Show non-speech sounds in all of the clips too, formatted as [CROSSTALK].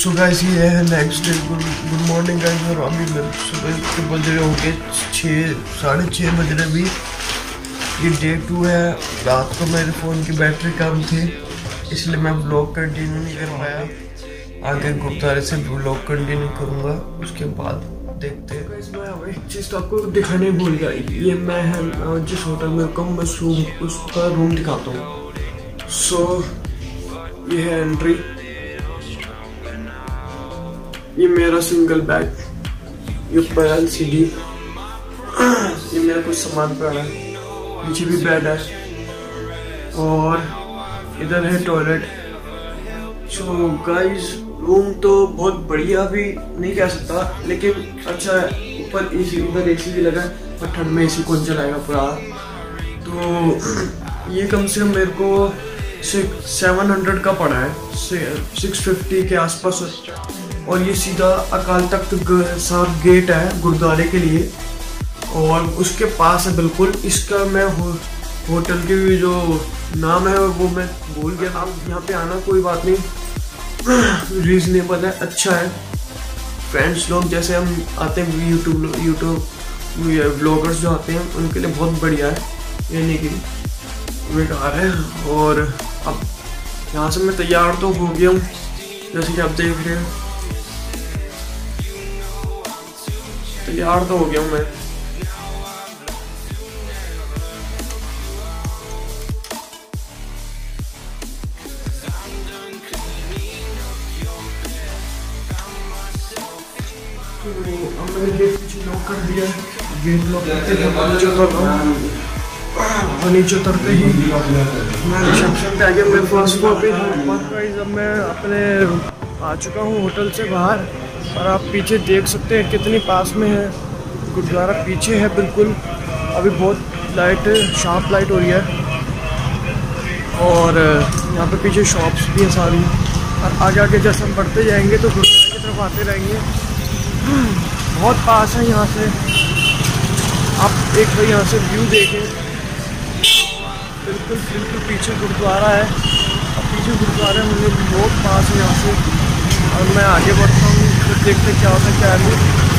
सो guys ये है next day good morning guys और अभी सुबह के बज रहे होंगे छः, साढ़े छः बज रहे अभी ये डे टू है. रात को मेरे फ़ोन की बैटरी कम थी, इसलिए मैं ब्लॉग कंटिन्यू नहीं कर पाया. आगे गुरुद्वारे से ब्लॉग कंटिन्यू करूँगा. उसके बाद देखते हैं. एक चीज़ तो आपको दिखाने भूल गया. ये मैं है जिस होटल में कम मैं रूम उसका रूम दिखाता हूँ. सो ये है एंट्री ये मेरा सिंगल बैग ये सी डी ये मेरा कुछ सामान पड़ा है पीछे भी बेड है, और इधर है टॉयलेट सो गाइस रूम तो बहुत बढ़िया भी नहीं कह सकता, लेकिन अच्छा है, ऊपर एसी उधर एसी भी लगा है ठंड में एसी कौन चलाएगा पूरा? तो [CLEARS THROAT] ये कम से कम मेरे को सेवन हंड्रेड का पड़ा है सिक्स फिफ्टी के आसपास और ये सीधा अकाल तख्त साहब गेट है गुरुद्वारे के लिए। और उसके पास है बिल्कुल। इसका मैं हो, होटल के भी जो नाम है वो मैं भूल गया। नाम यहाँ पे आना कोई बात नहीं। [CLEARS THROAT] रीजनेबल है अच्छा है। फ्रेंड्स लोग जैसे हम आते हैं यूट्यूब यूट्यूब ब्लॉगर्स जो आते हैं उनके लिए बहुत बढ़िया है रहने के बेकार है। और अब यहाँ से मैं तैयार तो हो गया हूँ। जैसे कि आप देख रहे हैं। तैयार तो हो गया हूँ मैं। लॉक करते नीचे उतरते ही। मैं रिसेप्शन पे आ गया मेरे पे अब मैं अपने आ चुका हूँ होटल से बाहर। और आप पीछे देख सकते हैं कितनी पास में है। गुरुद्वारा पीछे है बिल्कुल। अभी बहुत लाइट शार्प लाइट हो रही है। और, यहाँ पे पीछे शॉप्स भी हैं सारी। और आगे आगे जैसे हम बढ़ते जाएँगे तो गुरुद्वारा की तरफ़ आते रहेंगे। बहुत पास है यहाँ से। आप एक बार यहाँ से व्यू देखें। बिल्कुल बिल्कुल पीछे गुरुद्वारा है। और पीछे गुरुद्वारा होने बहुत पास है यहाँ से। और मैं आगे बढ़ता हूँ। फिर देखते क्या होता है, क्या नहीं।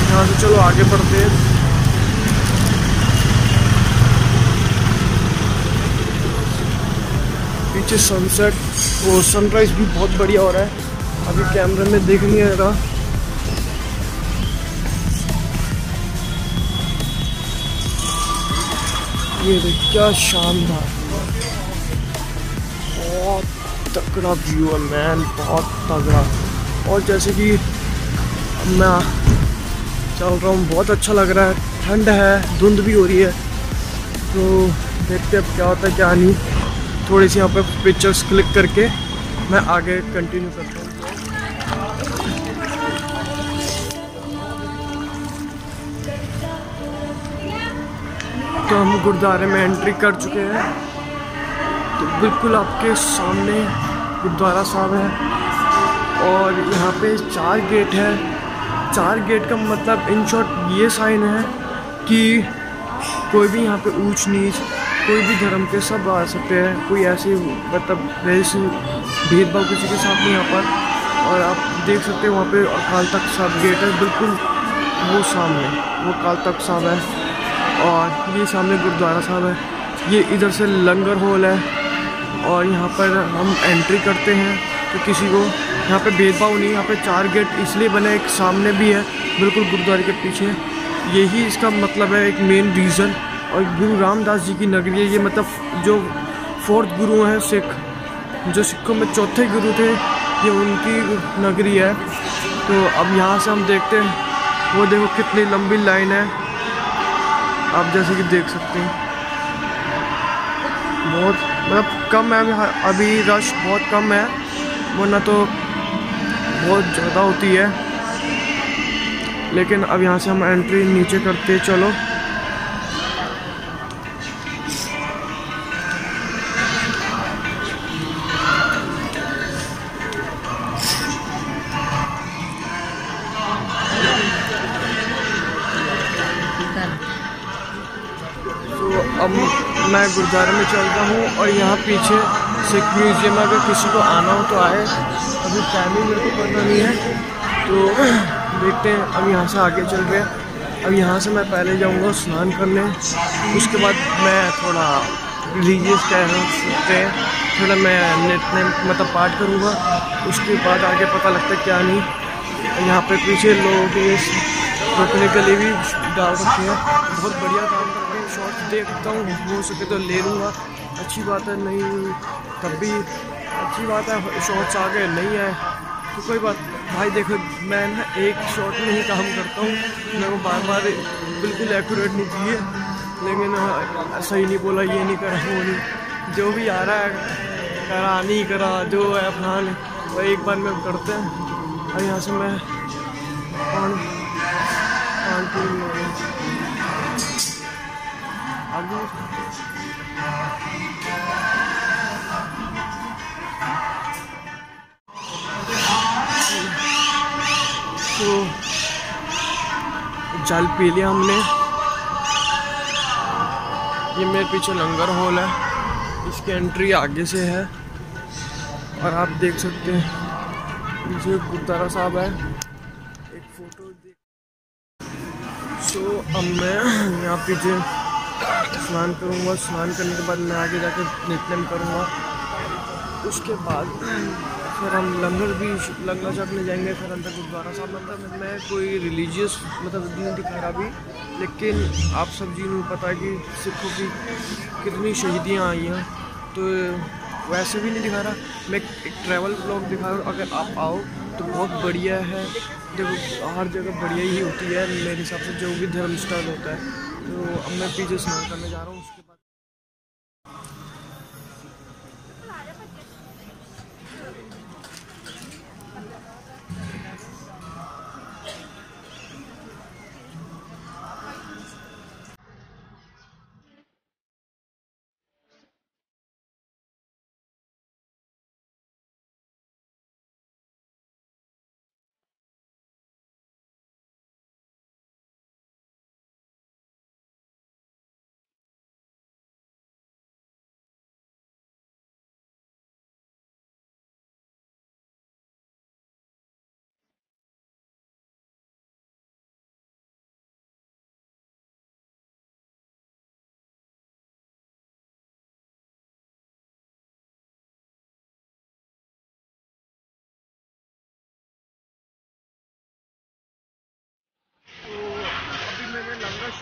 यहाँ से चलो, आगे बढ़ते हैं। पीछे सनसेट वो सनराइज भी बहुत बढ़िया हो रहा है। अभी कैमरे में देख नहीं आ रहा। ये देख, क्या शानदार। बहुत तगड़ा व्यू है मैन बहुत तगड़ा। और जैसे कि मैं चल रहा हूँ, बहुत अच्छा लग रहा है। ठंड है, धुंध भी हो रही है। तो देखते अब क्या होता है, क्या नहीं। थोड़ी सी यहाँ पे पिक्चर्स क्लिक करके मैं आगे कंटिन्यू करता हूँ। तो हम गुरुद्वारे में एंट्री कर चुके हैं। तो बिल्कुल आपके सामने गुरुद्वारा साहब है। और यहाँ पे चार गेट है। चार गेट का मतलब इन शॉर्ट ये साइन है कि कोई भी यहाँ पे ऊंच नीच, कोई भी धर्म के सब आ सकते हैं। कोई ऐसी मतलब वैसे भेदभाव किसी के साथ नहीं यहाँ पर और आप देख सकते हैं वहाँ पे अकाल तख्त साहब गेट है। बिल्कुल वो सामने, वो अकाल तख्त साहब है। और ये सामने गुरुद्वारा साहब है। ये इधर से लंगर हॉल है। और यहाँ पर हम एंट्री करते हैं तो किसी को यहाँ पे भेदभाव नहीं यहाँ पे चार गेट इसलिए बने एक सामने भी है, बिल्कुल गुरुद्वारे के पीछे यही इसका मतलब है एक मेन रीज़न और गुरु रामदास जी की नगरी है, ये मतलब जो फोर्थ गुरु हैं सिख, जो सिखों में चौथे गुरु थे, ये उनकी नगरी है। तो अब यहाँ से हम देखते हैं, वो देखो कितनी लंबी लाइन है। आप जैसे कि देख सकते हैं। बहुत मतलब कम है, अभी रश बहुत कम है। वरना तो बहुत ज़्यादा होती है। लेकिन अब यहाँ से हम एंट्री नीचे करते चलो। गुरुद्वारे में चलता हूँ और यहाँ पीछे सिख म्यूज़ियम अगर किसी को आना हो तो आए। अभी टाइमिंग मेरे को पता नहीं है। तो देखते हैं, अब यहाँ से आगे चल रहे हैं। अब यहाँ से मैं पहले जाऊँगा स्नान करने। उसके बाद मैं थोड़ा रिलीजियस कह सकते हैं थोड़ा मैं नित्य मतलब पाठ करूँगा। उसके बाद आगे पता लगता है क्या नहीं। यहाँ पे पीछे लोगों के रोकने के लिए भी डाल रखे हैं। बहुत बढ़िया काम कर शॉर्ट देखता हूँ, हो सके तो ले लूँगा। अच्छी बात है, नहीं, तब भी अच्छी बात है शॉर्ट्स आ गए, नहीं आए। तो कोई बात, भाई देखो, मैं ना एक शॉट में ही काम करता हूँ। मेरे को बार बार बिल्कुल एक्यूरेट नहीं चाहिए लेकिन सही नहीं बोला, ये नहीं करा, वो नहीं। जो भी आ रहा है, करा, नहीं करा, जो है अपना, वो एक बार में करते हैं। और यहाँ से मैं, पानी पानी तो जल पी लिया हमने। ये मेरे पीछे लंगर हॉल है। इसकी एंट्री आगे से है। और आप देख सकते हैं, पीछे गुरुद्वारा साहब है। एक फ़ोटो देख सो अब मैं यहाँ पीछे स्नान करूँगा, स्नान करने के बाद मैं आगे जाकर नित्यम करूँगा। उसके बाद फिर हम लंगर भी, लंगर छकने जाएँगे, फिर अंदर गुरुद्वारा साहब। मतलब मैं कोई रिलीजियस मतलब नहीं दिखा रहा अभी, लेकिन आप सब जी में पता कि सिखों की कितनी शहीदियाँ आई हैं। तो वैसे भी नहीं दिखा रहा। मैं एक ट्रैवल ब्लॉग दिखा रहा हूँ। अगर आप आओ तो बहुत बढ़िया है। देखो, हर जगह बढ़िया ही होती है। मेरे हिसाब से जो भी धर्म स्थल होता है तो अब मैं पीछे स्नान करने जा रहा हूँ उसके बाद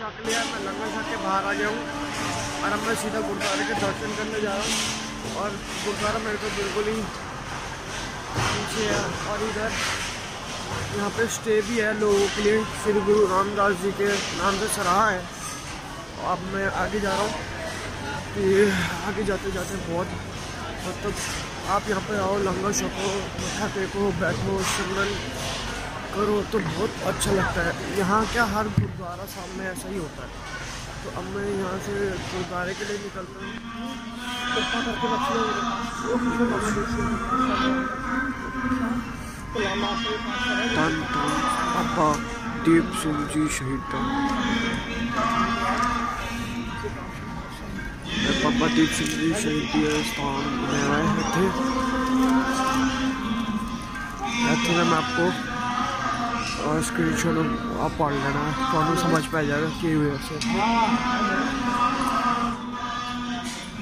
छक लिया, मैं लंगर छक के बाहर आ गया हूँ और अब मैं सीधा गुरुद्वारे के दर्शन करने जा रहा हूँ। और गुरुद्वारा मेरे को बिल्कुल ही पीछे है और इधर यहाँ पे स्टे भी है लोगों के लिए। श्री गुरु रामदास जी के नाम से सराहा है। अब मैं आगे जा रहा हूँ कि आगे जाते जाते बहुत मतलब तो आप यहाँ पे आओ लंगर छको मत्था टेको, बैठो सिमरन करो तो बहुत अच्छा लगता है। यहाँ क्या हर गुरुद्वारा सामने ऐसा ही होता है? तो अब मैं यहाँ से गुरुद्वारे के लिए निकलता हूँ। धन धन पापा दीप सिंह जी शहीद पापा दीप सिंह जी शहीद स्थान में आए थे। मैं आपको और स्क्रीन शॉट आप पढ़ लेना। तो समझ पा जाएगा कि से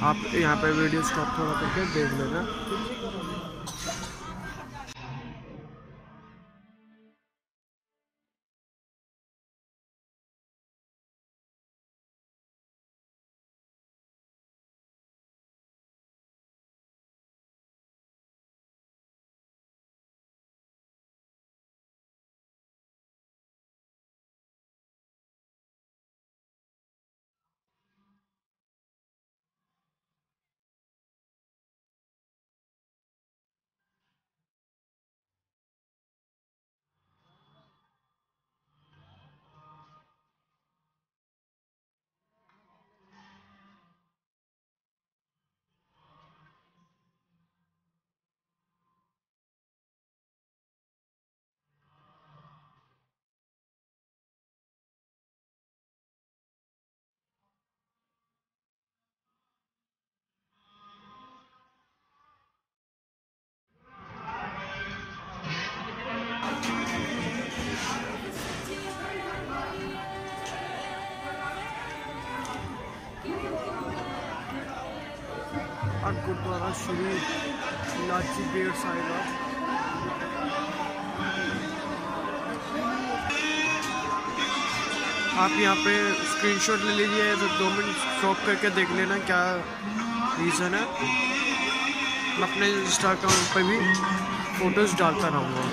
आप यहाँ पे वीडियो स्टॉप थोड़ा करके देख लेना। श्री लाची बेर साहिबा आप यहाँ पे स्क्रीनशॉट ले लीजिए तो दो मिनट शॉप करके देख लेना क्या रीज़न है। मैं अपने इंस्टा अकाउंट पर भी फ़ोटोज़ डालता रहूँगा।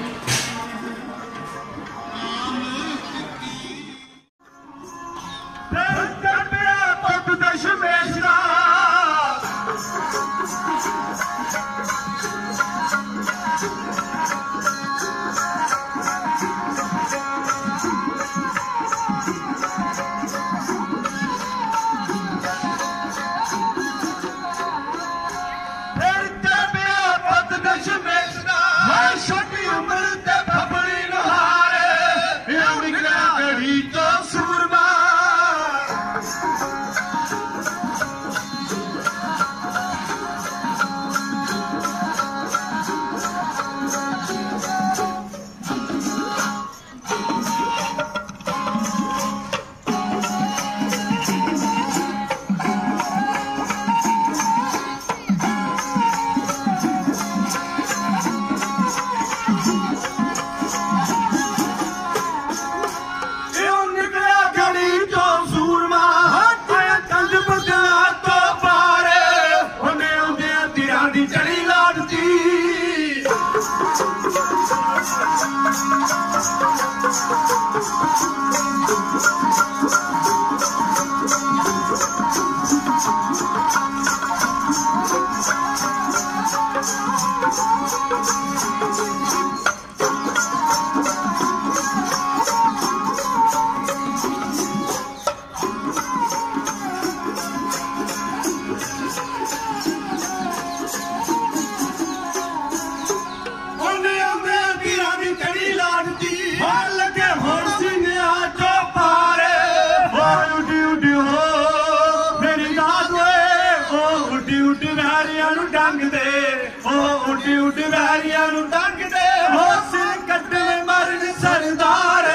ਉੱਡ ਵੈਰੀਆਂ ਨੂੰ ਡੰਗਦੇ ਹੋ ਸਿਰ ਕੱਟੇ ਮਰਨ ਸਰਦਾਰ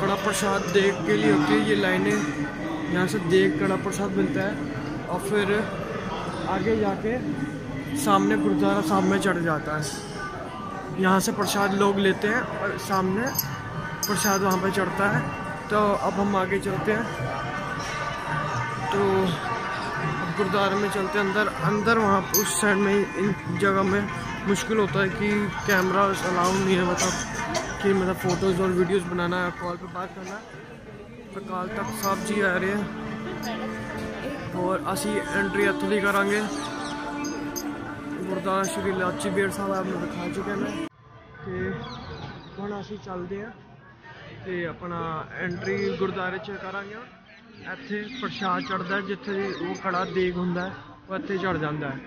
कड़ा प्रसाद देख के लिए होती है ये लाइनें यहाँ से देख कड़ा प्रसाद मिलता है और फिर आगे जाके सामने गुरुद्वारा साहब में चढ़ जाता है यहाँ से प्रसाद लोग लेते हैं और सामने प्रसाद वहाँ पे चढ़ता है तो अब हम आगे चलते हैं तो अब गुरुद्वारे में चलते हैं अंदर अंदर वहाँ उस साइड में इन जगह में मुश्किल होता है कि कैमरा अलाउ नहीं है मतलब कि मतलब फ़ोटोज़ और वीडियोस बनाना है कॉल पे बात करना है तो कल तक साहब जी आ रहे हैं और असी एंट्री ਇੱਥੋਂ ਦੀ ਕਰਾਂਗੇ ਗੁਰਦਾਰਾ ਸ਼੍ਰੀ ਲਾਚੀ ਬੇਰ ਸਾਹਿਬ ਆਪ ਨੂੰ ਦਿਖਾ ਚੁੱਕੇ ਮੈਂ ਤੇ ਹੁਣ ਅਸੀਂ ਚੱਲਦੇ ਹਾਂ ਤੇ ਆਪਣਾ ਐਂਟਰੀ ਗੁਰਦੁਆਰੇ 'ਚ ਕਰਾਂਗੇ। ਇੱਥੇ ਪ੍ਰਸ਼ਾਦ ਚੜਦਾ ਜਿੱਥੇ ਉਹ ਕੜਾ ਦੇਗ ਹੁੰਦਾ ਉਹ ਇੱਥੇ ਚੜ ਜਾਂਦਾ ਹੈ।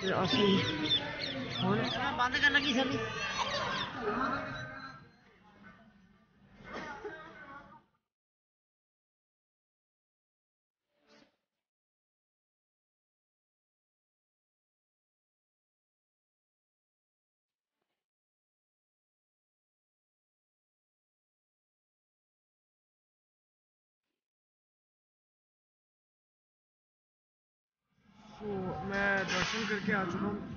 ਤੇ ਅਸੀਂ ਹੁਣ ਬੰਦ ਕਰਨ ਲੱਗੀ ਸਰ मैं दर्शन करके आ चुका हूँ।